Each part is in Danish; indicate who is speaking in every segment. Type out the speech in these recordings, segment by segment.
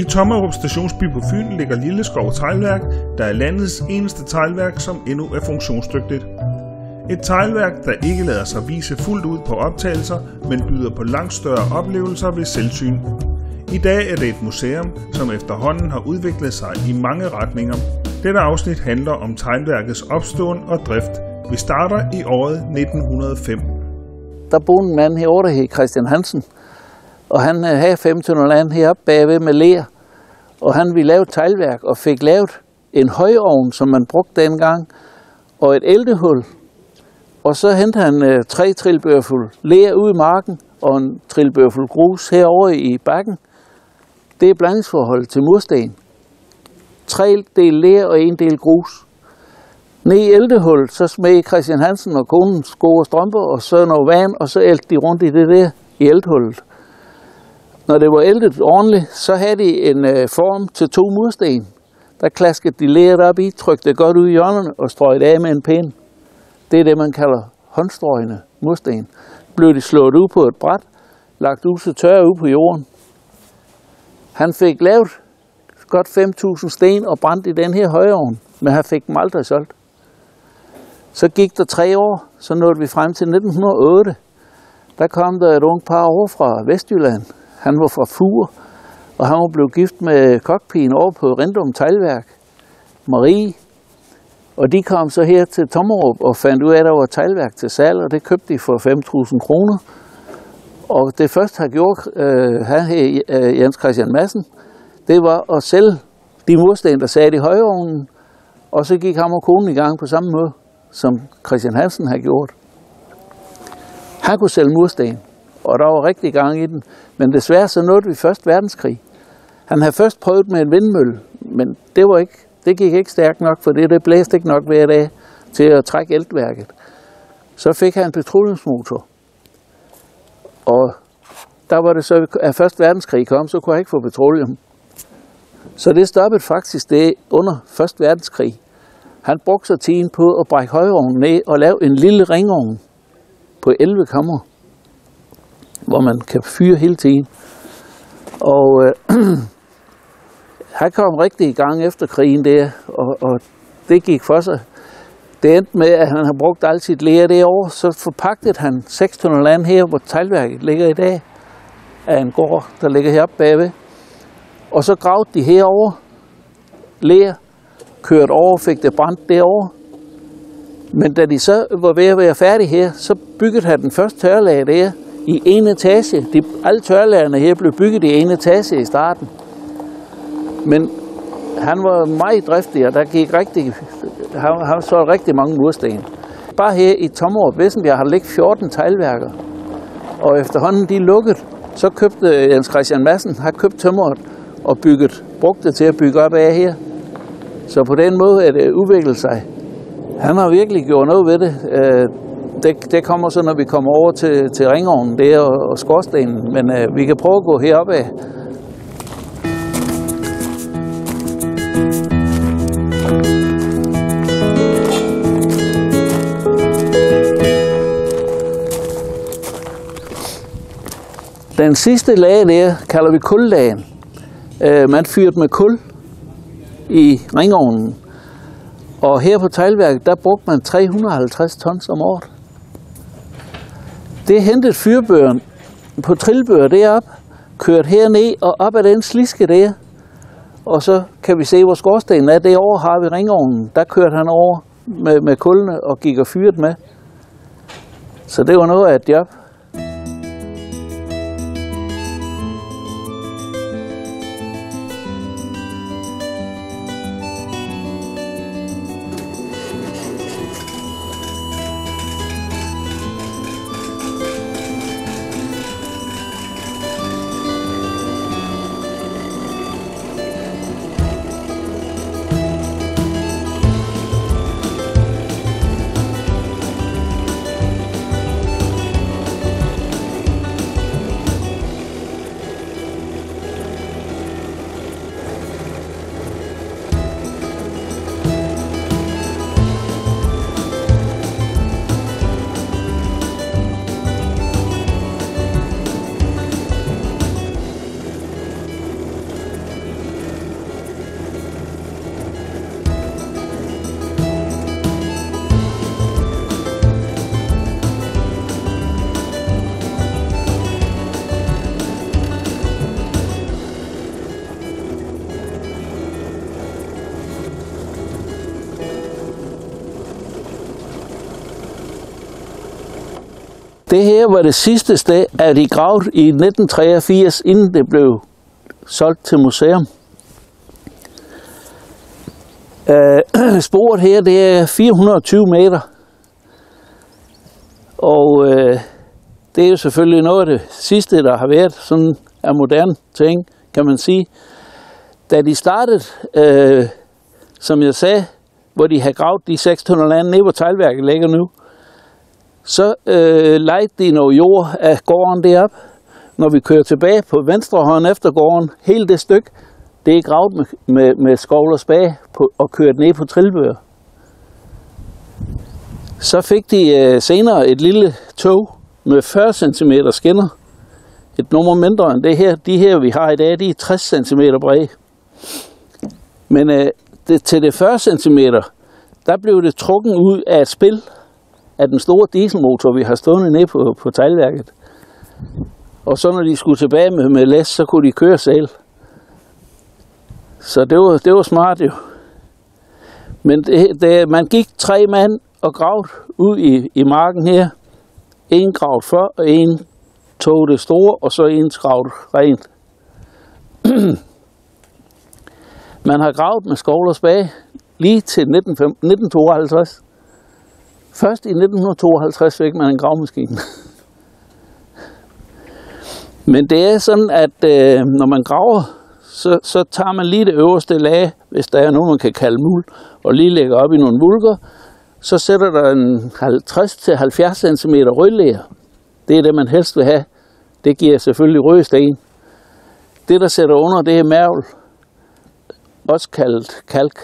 Speaker 1: I Tommerup Stationsby på Fyn ligger Lilleskov Teglværk, der er landets eneste teglværk, som endnu er funktionsdygtigt. Et teglværk, der ikke lader sig vise fuldt ud på optagelser, men byder på langt større oplevelser ved selvsyn. I dag er det et museum, som efterhånden har udviklet sig i mange retninger. Dette afsnit handler om teglværkets opståen og drift. Vi starter i året 1905.
Speaker 2: Der boede en mand herovre, der hed Christian Hansen, og han øh, havde 1500 land heroppe bagved med ler, og han ville lave teglværk og fik lavet en højovn, som man brugte dengang, og et eldehul. Og så hentede han øh, tre trillbørfuld ler ud i marken og en trillbørfuld grus herovre i bakken. Det er blandingsforholdet til mursten. Tre del ler og en del grus. Ned i eldehul, så smed Christian Hansen og konen sko og strømper, og så noget vand, og så ældte de rundt i det der i eldhullet. Når det var ældet ordentligt, så havde de en øh, form til to mursten. Der klaskede de læret op i, trykte det godt ud i hjørnerne og strøgte af med en pind. Det er det, man kalder håndstrøgende mursten. Blev de slået ud på et bræt, lagt ud til tørre ud på jorden. Han fik lavet godt 5.000 sten og brændt i den her højovn, men han fik dem aldrig solgt. Så gik der tre år, så nåede vi frem til 1908. Der kom der et ung par over fra Vestjylland, han var fra Fur, og han var blevet gift med kokpigen over på Rindum Teglværk, Marie. Og de kom så her til Tommerup og fandt ud af, at der var teglværk til salg, og det købte de for 5.000 kroner. Og det første, han gjorde, øh, han her, øh, Jens Christian Madsen, det var at sælge de mursten, der sad i højovnen, og så gik ham og konen i gang på samme måde, som Christian Hansen havde gjort. Han kunne sælge mursten, og der var rigtig gang i den. Men desværre så nåede vi først verdenskrig. Han havde først prøvet med en vindmølle, men det, var ikke, det gik ikke stærkt nok, for det, det blæste ikke nok hver dag til at trække eltværket. Så fik han en petroleumsmotor. Og der var det så, at først verdenskrig kom, så kunne han ikke få petroleum. Så det stoppede faktisk det under Første verdenskrig. Han brugte så tiden på at brække højovnen ned og lave en lille ringovn på 11 kammer hvor man kan fyre hele tiden. Og øh, han kom rigtig i gang efter krigen der, og, og det gik for sig. Det endte med, at han har brugt alt sit lære det år, så forpagtede han 600 land her, hvor teglværket ligger i dag, af en gård, der ligger heroppe bagved. Og så gravede de herover lære, kørte over, fik det brændt derovre. Men da de så var ved at være færdige her, så byggede han den første tørlag der, i en etage. De, alle tørlærerne her blev bygget i en etage i starten. Men han var meget driftig, og der gik rigtig, han, han så rigtig mange mursten. Bare her i Tommerup Vissenbjerg har der ligget 14 teglværker. Og efterhånden de lukket, så købte øh, Jens Christian Madsen, har købt tømmeret og bygget, brugt det til at bygge op af her. Så på den måde er det udviklet sig. Han har virkelig gjort noget ved det. Øh, det, det kommer så, når vi kommer over til, til ringovnen der og, og skorstenen. Men øh, vi kan prøve at gå heroppe af. Den sidste lag der kalder vi kullagen. Øh, man fyrte med kul i ringovnen. Og her på teglværket, der brugte man 350 tons om året. Det hentede fyrbøren på trillebøger derop, kørt herned og op ad den sliske der. Og så kan vi se, hvor skorstenen er. Derovre har vi ringovnen. Der kørte han over med, med kullene og gik og fyret med. Så det var noget af et job. Det her var det sidste sted, at de gravet i 1983, inden det blev solgt til museum. Øh, sporet her, det er 420 meter. Og øh, det er jo selvfølgelig noget af det sidste, der har været sådan af moderne ting, kan man sige. Da de startede, øh, som jeg sagde, hvor de har gravet de 600 land ned, hvor teglværket ligger nu, så øh, lejte de noget jord af gården derop. Når vi kører tilbage på venstre hånd efter gården, hele det stykke, det er gravet med, med, med skovl og spage på, og kørt ned på trillebør. Så fik de øh, senere et lille tog med 40 cm skinner. Et nummer mindre end det her. De her, vi har i dag, de er 60 cm brede. Men øh, det, til det 40 cm, der blev det trukken ud af et spil af den store dieselmotor, vi har stående nede på, på teglværket. Og så når de skulle tilbage med, med læs, så kunne de køre selv. Så det var, det var smart jo. Men det, det, man gik tre mand og gravede ud i, i marken her. En gravede før, og en tog det store, og så en gravede rent. man har gravet med skovl og spage lige til 1952. Først i 1952 fik man en gravmaskine. Men det er sådan, at øh, når man graver, så, så tager man lige det øverste lag, hvis der er nogen, man kan kalde muld, og lige lægger op i nogle vulker. Så sætter der en 50-70 cm rødlæger. Det er det, man helst vil have. Det giver selvfølgelig rødsten. Det, der sætter under, det er mærvel, også kaldt kalk.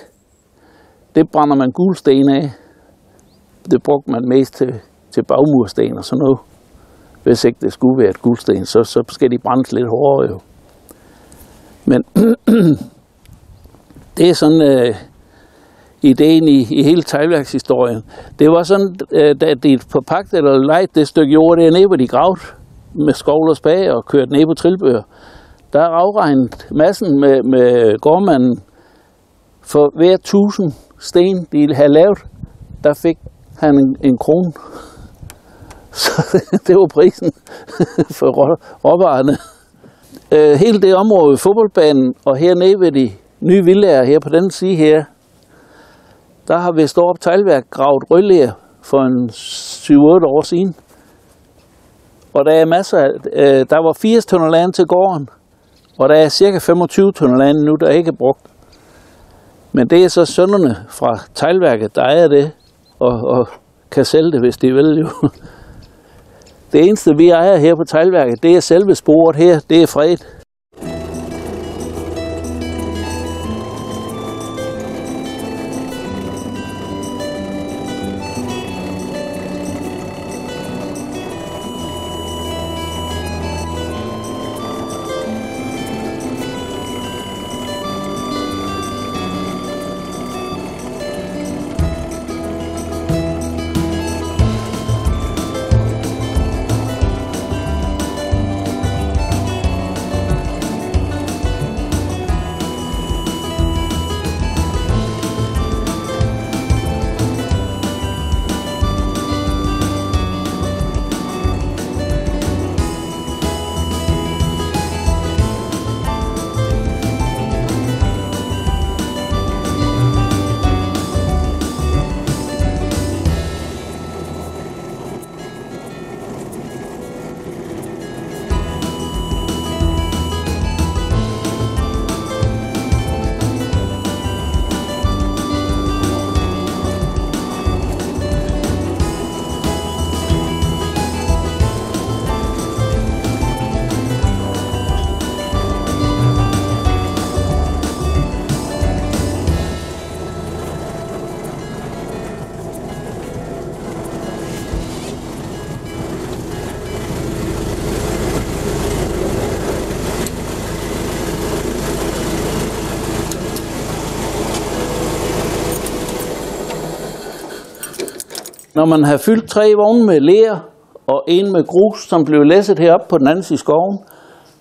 Speaker 2: Det brænder man gulsten af det brugte man mest til, til bagmursten og sådan noget. Hvis ikke det skulle være et guldsten, så, så skal de brændes lidt hårdere jo. Men det er sådan øh, ideen i, i hele teglværkshistorien. Det var sådan, øh, da de på pagt eller lejt det stykke jord dernede, hvor de gravede med skovl og spag og kørte ned på Trilbøger, Der er afregnet massen med, med gårdmanden for hver tusind sten, de havde lavet, der fik han en, en krone. Så det var prisen for råvarerne. Øh, hele det område ved fodboldbanen og hernede ved de nye villager her på den side her, der har vi stået op teglværk gravet rødlæger for en 7-8 år siden. Og der er masser af, øh, der var 80 tønder land til gården, og der er cirka 25 tønder land nu, der ikke er brugt. Men det er så sønderne fra teglværket, der er det, og, og kan sælge det, hvis de vil jo. Det eneste, vi ejer her på teglværket, det er selve sporet her, det er fredet. Når man har fyldt tre vogne med ler og en med grus, som blev læsset herop på den anden side skoven,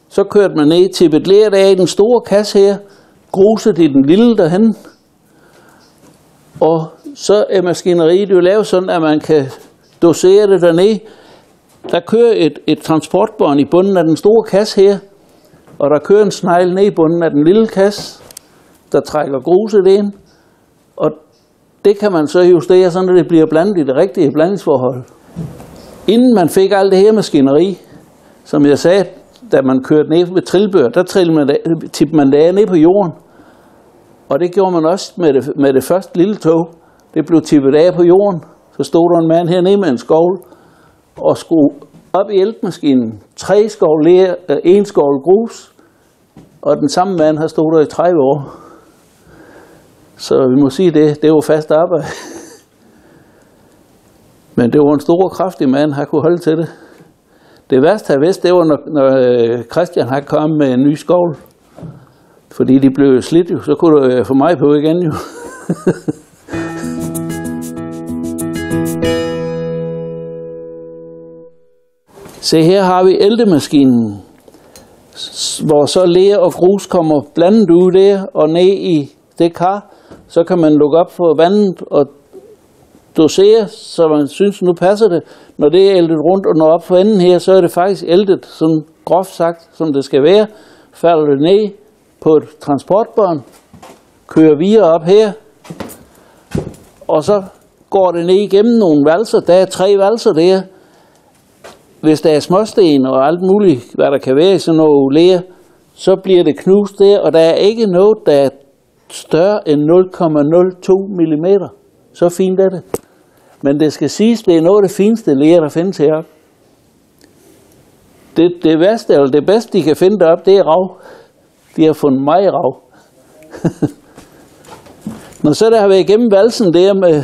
Speaker 2: så kørte man ned til et ler, af i den store kasse her, gruset i den lille derhen. Og så er maskineriet jo lavet sådan, at man kan dosere det dernede. der kører et, et transportbånd i bunden af den store kasse her, og der kører en snegl ned i bunden af den lille kasse, der trækker gruset ind, det kan man så justere, så det bliver blandet i det rigtige blandingsforhold. Inden man fik alt det her maskineri, som jeg sagde, da man kørte ned med trillbør, der trillede man, tippede man det ned på jorden. Og det gjorde man også med det, med det første lille tog. Det blev tippet af på jorden. Så stod der en mand hernede med en skovl og skulle op i eltmaskinen. Tre skovl ler, øh, en skovl grus, og den samme mand har stået der i 30 år. Så vi må sige det, det var fast arbejde. Men det var en stor kraftig mand, han kunne holde til det. Det værste jeg vidste, det var, når, når øh, Christian har kommet med en ny skovl. Fordi de blev slidt jo, så kunne du øh, få mig på igen jo. Se her har vi ældemaskinen, hvor så ler og grus kommer blandet ud der og ned i det kar. Så kan man lukke op for vandet og dosere, så man synes, nu passer det. Når det er ældet rundt og når op for enden her, så er det faktisk ældet, som groft sagt, som det skal være. Falder det ned på et transportbånd, kører videre op her, og så går det ned igennem nogle valser. Der er tre valser der. Hvis der er småsten og alt muligt, hvad der kan være i sådan noget lære, så bliver det knust der, og der er ikke noget, der er større end 0,02 mm. Så fint er det. Men det skal siges, det er noget af det fineste lære, der findes heroppe. Det, det værste, eller det bedste, de kan finde deroppe, det er rav. De har fundet mig rav. Når så der har været igennem valsen der med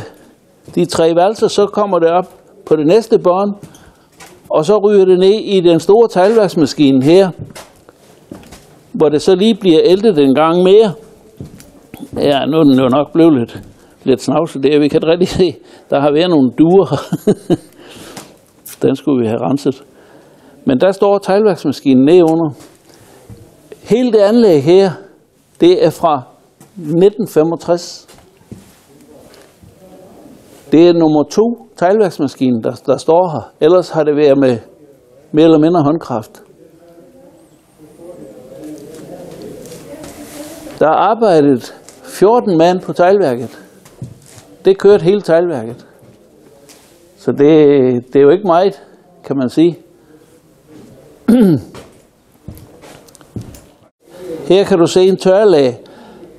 Speaker 2: de tre valser, så kommer det op på det næste bånd, og så ryger det ned i den store teglværksmaskine her, hvor det så lige bliver ældet en gang mere. Ja, nu er den jo nok blevet lidt, lidt snavset der. Vi kan rigtig se, der har været nogle duer. den skulle vi have renset. Men der står teglværksmaskinen nedunder. Hele det anlæg her, det er fra 1965. Det er nummer to teglværksmaskinen, der, der står her. Ellers har det været med mere eller mindre håndkraft. Der er arbejdet 14 mand på teglværket. Det kørte hele teglværket. Så det, det er jo ikke meget, kan man sige. Her kan du se en tørlag.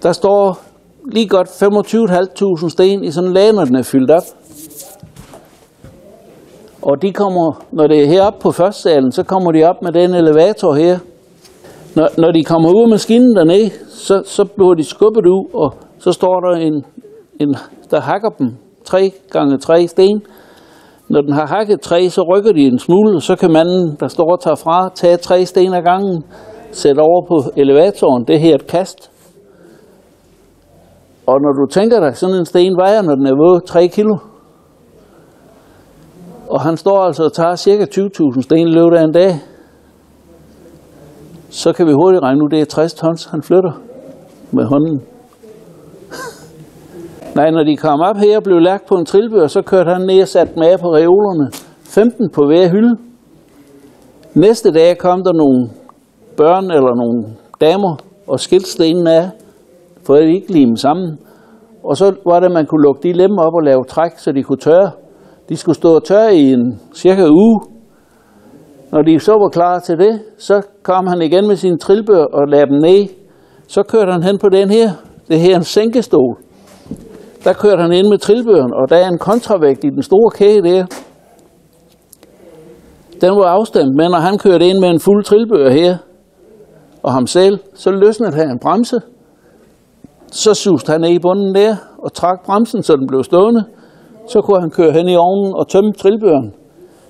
Speaker 2: Der står lige godt 25.500 sten i sådan en lag, når den er fyldt op. Og de kommer, når det er heroppe på første salen, så kommer de op med den elevator her. Når, når de kommer ud af maskinen dernede, så, så bliver de skubbet ud, og så står der en, en der hakker dem 3 gange 3 sten. Når den har hakket tre, så rykker de en smule, og så kan manden, der står og tager fra, tage tre sten ad gangen, sætte over på elevatoren. Det her et kast. Og når du tænker dig, sådan en sten vejer, når den er våd, 3 kilo. Og han står altså og tager cirka 20.000 sten i løbet af en dag. Så kan vi hurtigt regne nu, det er 60 tons, han flytter med hånden. Nej, når de kom op her og blev lagt på en trilbør, så kørte han ned og satte med på reolerne. 15 på hver hylde. Næste dag kom der nogle børn eller nogle damer og skilte stenene af, for at ikke lime sammen. Og så var det, at man kunne lukke de lemmer op og lave træk, så de kunne tørre. De skulle stå og tørre i en cirka uge. Når de så var klar til det, så kom han igen med sin trilbør og lagde dem ned. Så kørte han hen på den her. Det her er en sænkestol. Der kørte han ind med trilbøren, og der er en kontravægt i den store kage der. Den var afstemt men når han kørte ind med en fuld trilbør her, og ham selv, så løsnede han en bremse. Så suste han ned i bunden der, og trak bremsen, så den blev stående. Så kunne han køre hen i ovnen og tømme trilbøren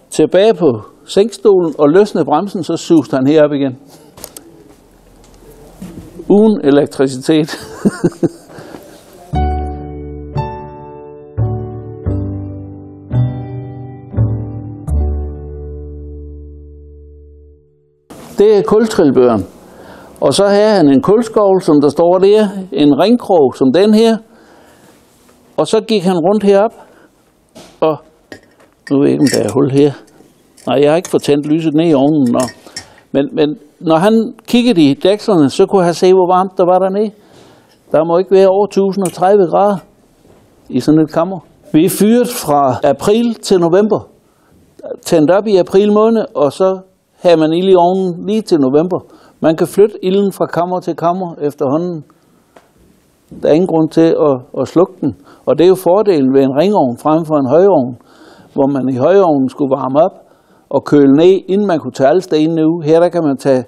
Speaker 2: Tilbage på sænkstolen og løsnede bremsen, så suste han herop igen. Uden elektricitet. det er kultrilbøren. Og så havde han en kulskovl, som der står der, en ringkrog som den her. Og så gik han rundt herop, og nu ved jeg ikke, om der er hul her. Nej, jeg har ikke fået tændt lyset ned i ovnen. Nå. Men, men når han kiggede i dækslerne, så kunne han se, hvor varmt der var dernede. Der må ikke være over 1030 grader i sådan et kammer. Vi er fyret fra april til november. Tændt op i april måned, og så har man ild i ovnen lige til november. Man kan flytte ilden fra kammer til kammer efterhånden. Der er ingen grund til at, at slukke den. Og det er jo fordelen ved en ringovn frem for en højovn, hvor man i højovnen skulle varme op og køle ned, inden man kunne tage alle stenene ud. Her der kan man tage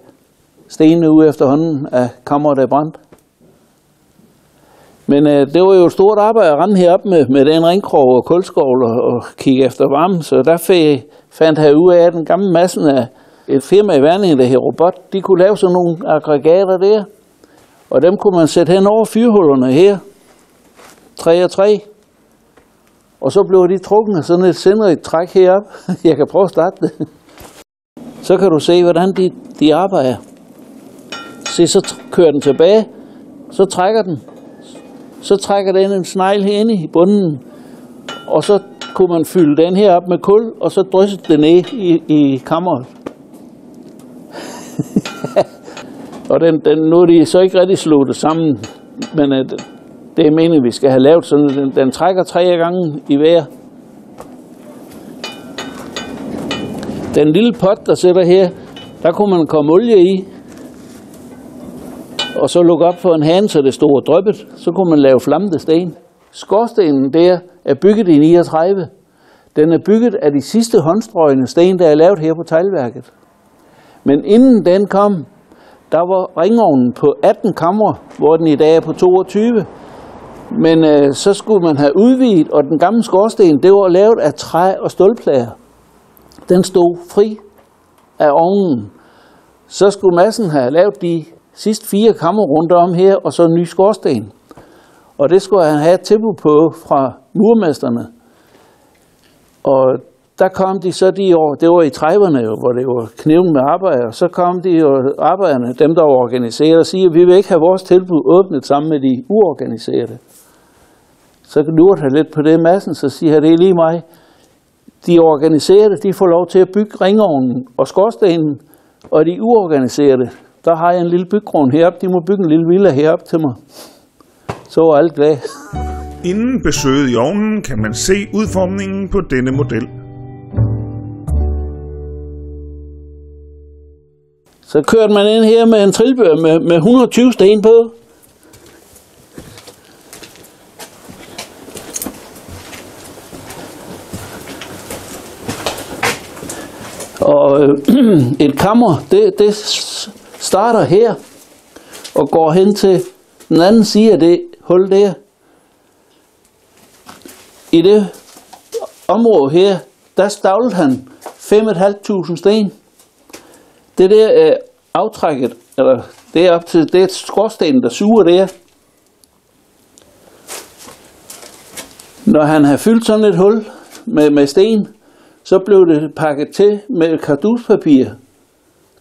Speaker 2: stenene ud efterhånden af kammer, der er brændt. Men øh, det var jo et stort arbejde at rende herop med, med den ringkrog og kulskovl og, og kigge efter varme, så der fandt jeg ud af, at den gamle massen af et firma i Værningen, der her Robot, de kunne lave sådan nogle aggregater der, og dem kunne man sætte hen over fyrhullerne her, 3 og 3, og så blev de trukket sådan et sindrigt træk herop. Jeg kan prøve at starte det. Så kan du se, hvordan de, de arbejder. Se, så kører den tilbage, så trækker den, så trækker den en snegl herinde i bunden, og så kunne man fylde den her op med kul, og så drysse den ned i, i kammeret. og den, den, nu er de så ikke rigtig sluttet sammen, men at det er meningen, vi skal have lavet så den, den trækker tre gange i hver. Den lille pot, der sætter her, der kunne man komme olie i, og så lukke op for en hand, så det stod og drøbet. Så kunne man lave flammende sten. Skorstenen der er bygget i 39. Den er bygget af de sidste håndstrøgende sten, der er lavet her på teglværket. Men inden den kom, der var ringovnen på 18 kamre, hvor den i dag er på 22. Men øh, så skulle man have udvidet, og den gamle skorsten, det var lavet af træ og stålplader. Den stod fri af ovnen. Så skulle massen have lavet de sidste fire kammer rundt om her, og så en ny skorsten. Og det skulle han have et tilbud på fra murmesterne. Og der kom de så de år, det var i 30'erne jo, hvor det var kniven med arbejdere, så kom de jo arbejderne, dem der var organiseret, og siger, at vi vil ikke have vores tilbud åbnet sammen med de uorganiserede. Så lurte han lidt på det massen, så siger han, det er lige mig. De organiserede, de får lov til at bygge ringovnen og skorstenen, og de uorganiserede, der har jeg en lille byggrund heroppe, de må bygge en lille villa heroppe til mig. Så var alt glad.
Speaker 1: Inden besøget i ovnen kan man se udformningen på denne model.
Speaker 2: Så kørte man ind her med en trilbør med, med 120 sten på. Og øh, et kammer, det, det starter her og går hen til den anden side af det hul der. I det område her, der stavlede han 5.500 sten. Det der øh, aftrækket, eller det er op til, det er skorstenen, der suger der. Når han har fyldt sådan et hul med, med sten, så blev det pakket til med karduspapir,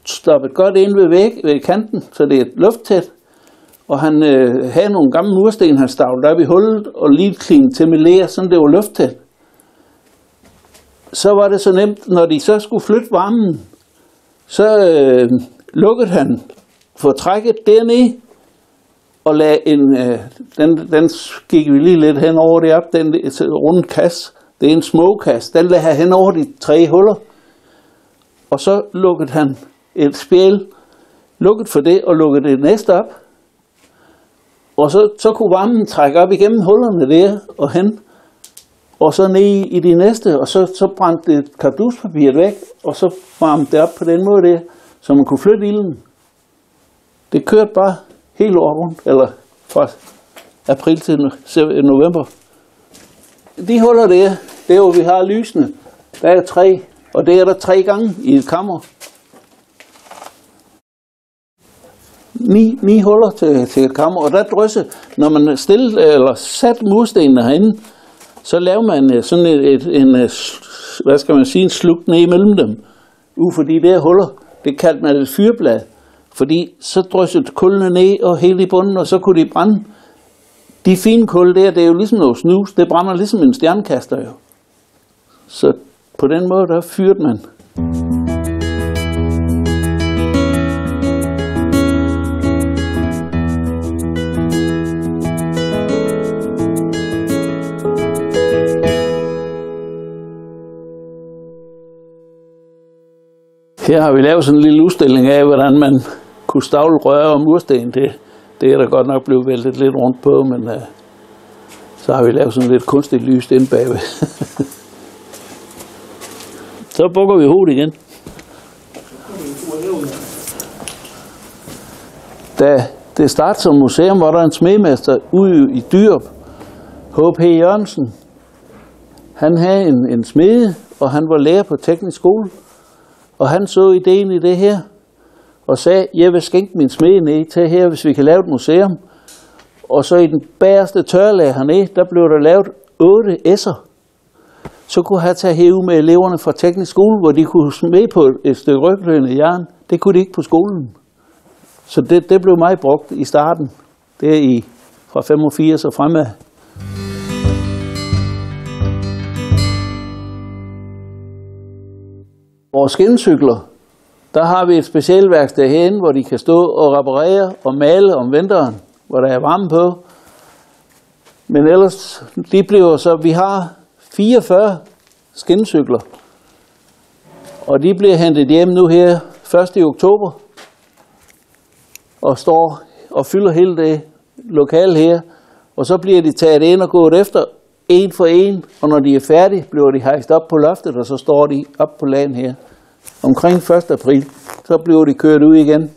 Speaker 2: stoppet godt ind ved, væg, ved kanten, så det er lufttæt. Og han øh, havde nogle gamle mursten, han stavlede op i hullet, og lige klinget til med læger, sådan det var lufttæt. Så var det så nemt, når de så skulle flytte varmen, så øh, lukkede han for trækket dernede, og lagde en, øh, den, den gik vi lige lidt hen over det op, den runde kasse, det er en småkasse, den lagde han hen over de tre huller, og så lukkede han et spjæl, lukket for det og lukket det næste op, og så, så kunne varmen trække op igennem hullerne der og hen, og så ned i de næste, og så, så brændte det karduspapiret væk, og så varmte det op på den måde der, så man kunne flytte ilden. Det kørte bare hele året rundt, eller fra april til november. De huller der, der hvor vi har lysene, der er tre, og det er der tre gange i et kammer. Ni, ni huller til, til et kammer, og der drysse, når man stille, eller sat murstenene herinde, så laver man øh, sådan et, et, en, øh, hvad skal man sige, en sluk ned imellem dem, ud for de der huller. Det kaldte man et fyrblad, fordi så dryssede kullene ned og hele i bunden, og så kunne de brænde. De fine kul der, det er jo ligesom noget snus, det brænder ligesom en stjernekaster jo. Så på den måde, der fyrte man Her har vi lavet sådan en lille udstilling af, hvordan man kunne stavle røre og mursten. Det, det er der godt nok blevet væltet lidt rundt på, men uh, så har vi lavet sådan lidt kunstigt lys inde bagved. så bukker vi hovedet igen. Da det startede som museum, var der en smedmester ude i Dyrup, H.P. Jørgensen. Han havde en, en smede, og han var lærer på teknisk skole. Og han så ideen i det her, og sagde, jeg vil skænke min smede ned til her, hvis vi kan lave et museum. Og så i den bagerste tørlag hernede, der blev der lavet otte S'er. Så kunne han tage hæve med eleverne fra teknisk skole, hvor de kunne smede på et stykke ryglønende jern. Det kunne de ikke på skolen. Så det, det blev meget brugt i starten. Det er i fra 85 og fremad. Vores skincykler, der har vi et specialværksted herinde, hvor de kan stå og reparere og male om vinteren, hvor der er varme på. Men ellers, de bliver så, vi har 44 skincykler, og de bliver hentet hjem nu her 1. oktober, og står og fylder hele det lokale her, og så bliver de taget ind og gået efter en for en, og når de er færdige, bliver de hejst op på loftet, og så står de op på land her. Omkring 1. april, så bliver de kørt ud igen